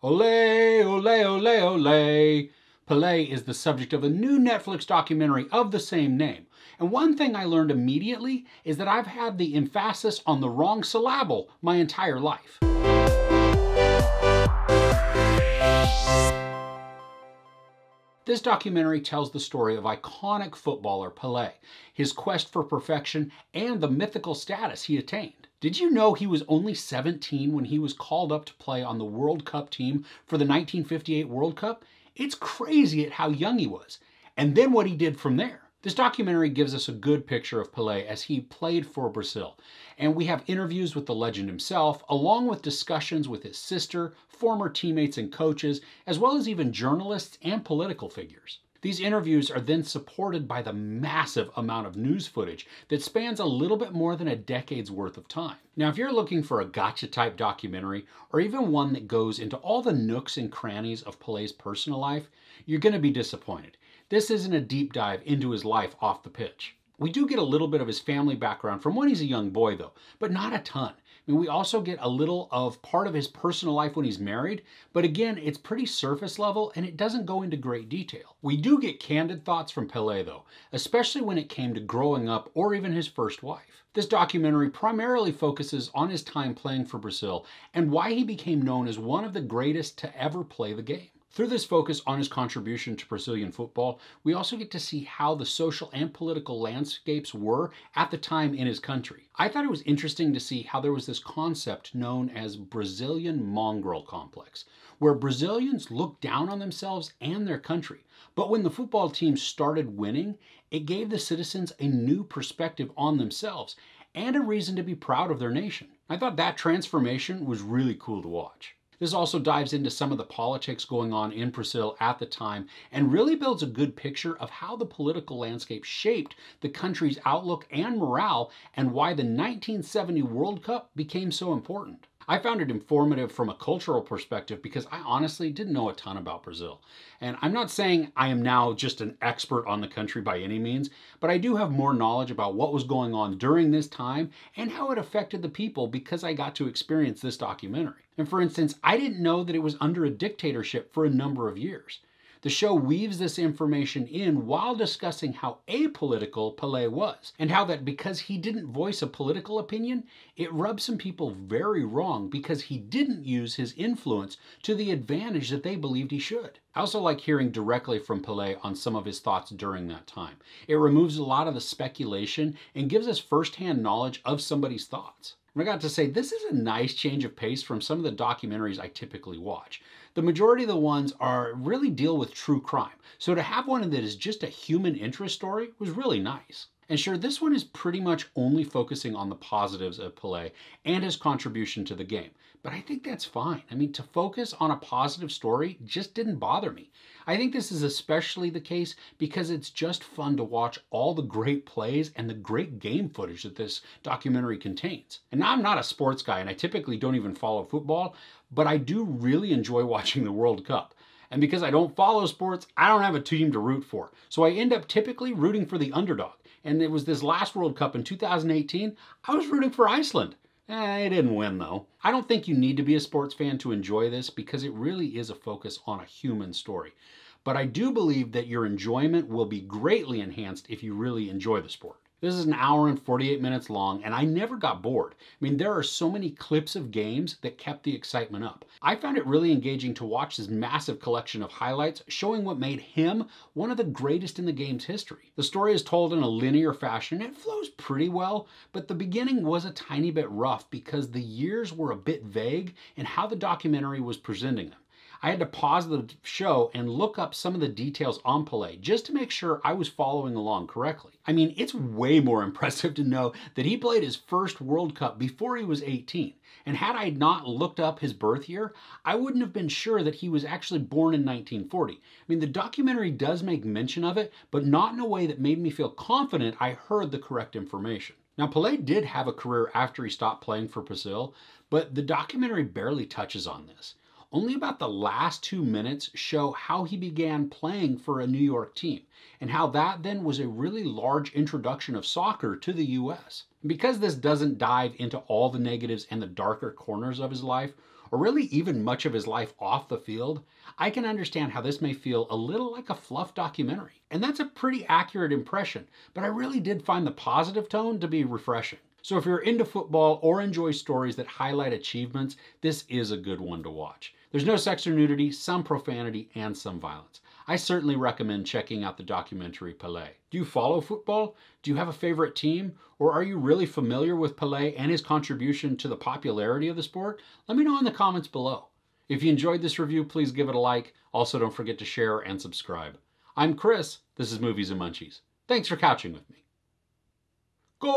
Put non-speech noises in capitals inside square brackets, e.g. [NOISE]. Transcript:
Ole, ole, ole, ole. Pelé is the subject of a new Netflix documentary of the same name. And one thing I learned immediately is that I've had the emphasis on the wrong syllable my entire life. This documentary tells the story of iconic footballer Pelé, his quest for perfection, and the mythical status he attained. Did you know he was only 17 when he was called up to play on the World Cup team for the 1958 World Cup? It's crazy at how young he was. And then what he did from there. This documentary gives us a good picture of Pelé as he played for Brazil, and we have interviews with the legend himself, along with discussions with his sister, former teammates and coaches, as well as even journalists and political figures. These interviews are then supported by the massive amount of news footage that spans a little bit more than a decade's worth of time. Now, if you're looking for a gotcha type documentary, or even one that goes into all the nooks and crannies of Pelé's personal life, you're going to be disappointed. This isn't a deep dive into his life off the pitch. We do get a little bit of his family background from when he's a young boy, though, but not a ton. Mean, we also get a little of part of his personal life when he's married, but again, it's pretty surface level and it doesn't go into great detail. We do get candid thoughts from Pelé, though, especially when it came to growing up or even his first wife. This documentary primarily focuses on his time playing for Brazil and why he became known as one of the greatest to ever play the game. Through this focus on his contribution to Brazilian football, we also get to see how the social and political landscapes were at the time in his country. I thought it was interesting to see how there was this concept known as Brazilian mongrel complex, where Brazilians looked down on themselves and their country. But when the football team started winning, it gave the citizens a new perspective on themselves and a reason to be proud of their nation. I thought that transformation was really cool to watch. This also dives into some of the politics going on in Brazil at the time and really builds a good picture of how the political landscape shaped the country's outlook and morale and why the 1970 World Cup became so important. I found it informative from a cultural perspective because I honestly didn't know a ton about Brazil. And I'm not saying I am now just an expert on the country by any means, but I do have more knowledge about what was going on during this time and how it affected the people because I got to experience this documentary. And for instance, I didn't know that it was under a dictatorship for a number of years. The show weaves this information in while discussing how apolitical Pelé was, and how that because he didn't voice a political opinion, it rubbed some people very wrong because he didn't use his influence to the advantage that they believed he should. I also like hearing directly from Pelé on some of his thoughts during that time. It removes a lot of the speculation and gives us firsthand knowledge of somebody's thoughts. And I got to say, this is a nice change of pace from some of the documentaries I typically watch. The majority of the ones are really deal with true crime. So to have one that is just a human interest story was really nice. And sure, this one is pretty much only focusing on the positives of Pelé and his contribution to the game. But I think that's fine. I mean, to focus on a positive story just didn't bother me. I think this is especially the case because it's just fun to watch all the great plays and the great game footage that this documentary contains. And I'm not a sports guy and I typically don't even follow football, but I do really enjoy [LAUGHS] watching the World Cup. And because I don't follow sports, I don't have a team to root for. So I end up typically rooting for the underdog. And it was this last World Cup in 2018, I was rooting for Iceland. Eh, it didn't win though. I don't think you need to be a sports fan to enjoy this because it really is a focus on a human story. But I do believe that your enjoyment will be greatly enhanced if you really enjoy the sport. This is an hour and 48 minutes long, and I never got bored. I mean, there are so many clips of games that kept the excitement up. I found it really engaging to watch this massive collection of highlights showing what made him one of the greatest in the game's history. The story is told in a linear fashion, it flows pretty well, but the beginning was a tiny bit rough because the years were a bit vague in how the documentary was presenting them. I had to pause the show and look up some of the details on Pelé just to make sure I was following along correctly. I mean, it's way more [LAUGHS] impressive to know that he played his first World Cup before he was 18. And had I not looked up his birth year, I wouldn't have been sure that he was actually born in 1940. I mean, the documentary does make mention of it, but not in a way that made me feel confident I heard the correct information. Now, Pelé did have a career after he stopped playing for Brazil, but the documentary barely touches on this. Only about the last two minutes show how he began playing for a New York team and how that then was a really large introduction of soccer to the US. Because this doesn't dive into all the negatives and the darker corners of his life, or really even much of his life off the field, I can understand how this may feel a little like a fluff documentary. And that's a pretty accurate impression, but I really did find the positive tone to be refreshing. So if you're into football or enjoy stories that highlight achievements, this is a good one to watch. There's no sex or nudity, some profanity, and some violence. I certainly recommend checking out the documentary Pelé. Do you follow football? Do you have a favorite team? Or are you really familiar with Pelé and his contribution to the popularity of the sport? Let me know in the comments below. If you enjoyed this review, please give it a like. Also, don't forget to share and subscribe. I'm Chris. This is Movies and Munchies. Thanks for couching with me. Goal!